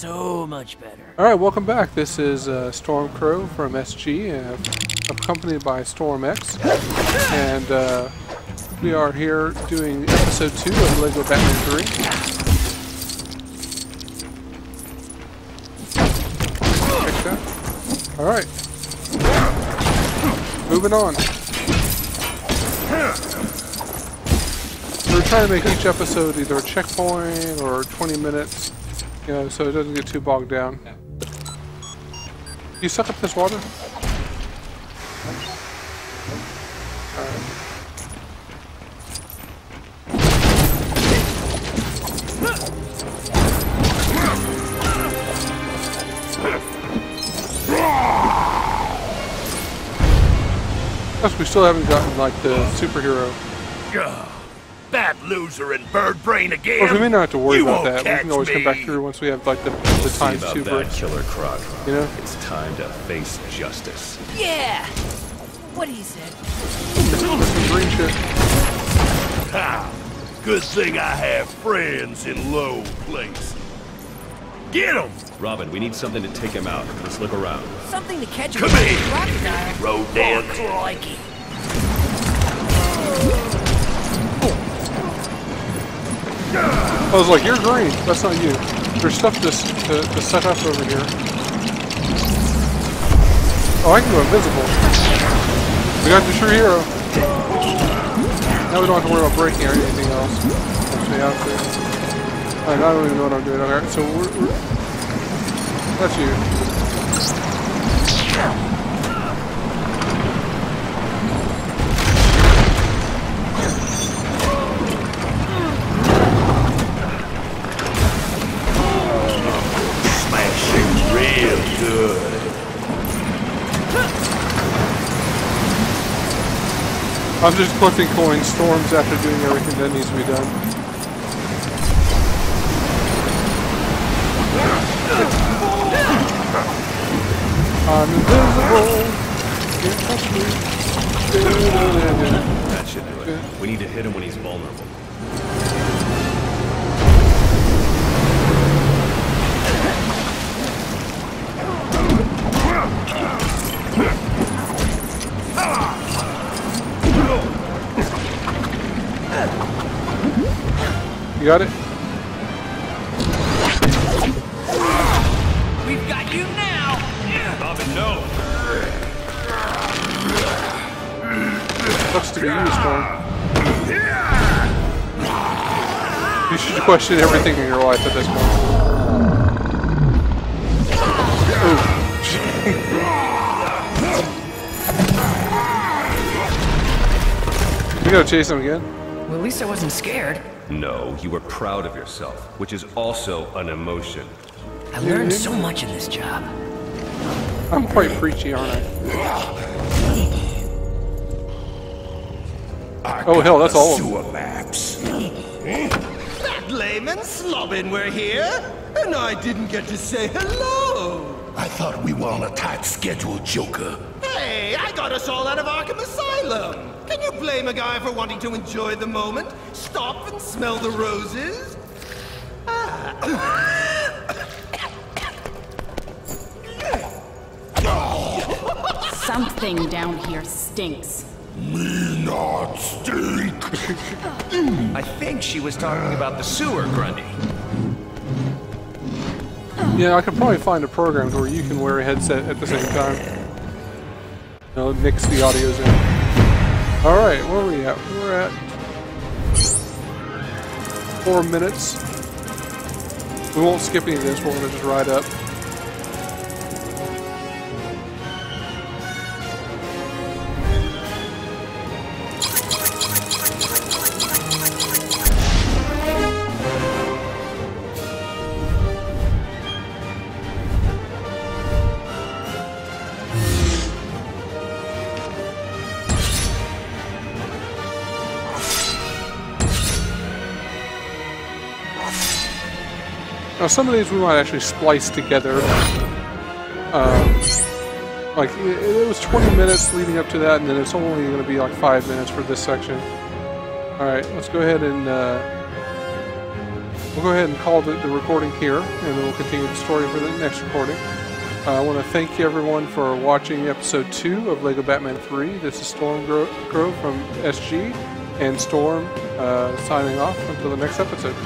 so much better. All right, welcome back. This is uh, Storm Crow from SG, uh, accompanied by Storm X, and uh, we are here doing episode two of Lego Batman 3. All right, moving on. We're trying to make each episode either a checkpoint or 20 minutes, you know, so it doesn't get too bogged down. You suck up this water? Alright. Plus, we still haven't gotten, like, the superhero. Bad loser and bird brain again. Or we may not have to worry You about that. We can always come back me. here once we have, like, the, the See times about two that. Killer Croc. You know? It's time to face justice. Yeah! What is it? said. Green shit. Ha! Good thing I have friends in low place. Get him! Robin, we need something to take him out. Let's look around. Something to catch him Come with here. a crocodile. Rodent. Oh, crikey. I was like, you're green. That's not you. There's stuff to, to, to set up over here. Oh, I can go invisible. We got the true hero. Now we don't have to worry about breaking or anything else. Actually, out there. I don't even know what I'm doing. Alright, so we're, we're... That's you. I'm just collecting coins, storms after doing everything that needs to be done. I'm invisible. Can't touch me. That should do it. We need to hit him when he's vulnerable. You got it? We've got you now! Robin, no! Sucks to be you, Storm. You should question everything in your life at this point. Ooh. We gotta chase him again. Well, at least I wasn't scared. No, you were proud of yourself, which is also an emotion. I learned so much in this job. I'm quite preachy, aren't I? Oh hell, that's all of them. Sewer maps. That layman slobbin were here, and I didn't get to say hello. I thought we were on a tight schedule, Joker. Hey, I got us all out of Arkham Asylum. Can you blame a guy for wanting to enjoy the moment? Stop and smell the roses? Something down here stinks. Me not stink. I think she was talking about the sewer, Grundy. Yeah, I could probably find a program where you can wear a headset at the same time. You know, mix the audios in. Alright, where are we at? We're at four minutes. We won't skip any of this, we're gonna just ride up. Now some of these we might actually splice together. Um, like it, was 20 minutes leading up to that, and then it's only going to be like five minutes for this section. All right, let's go ahead and uh, we'll go ahead and call the, the recording here, and then we'll continue the story for the next recording. Uh, I want to thank you everyone for watching episode 2 of LEGO Batman 3. This is Storm Gro- Crow from SG, and Storm uh, signing off until the next episode.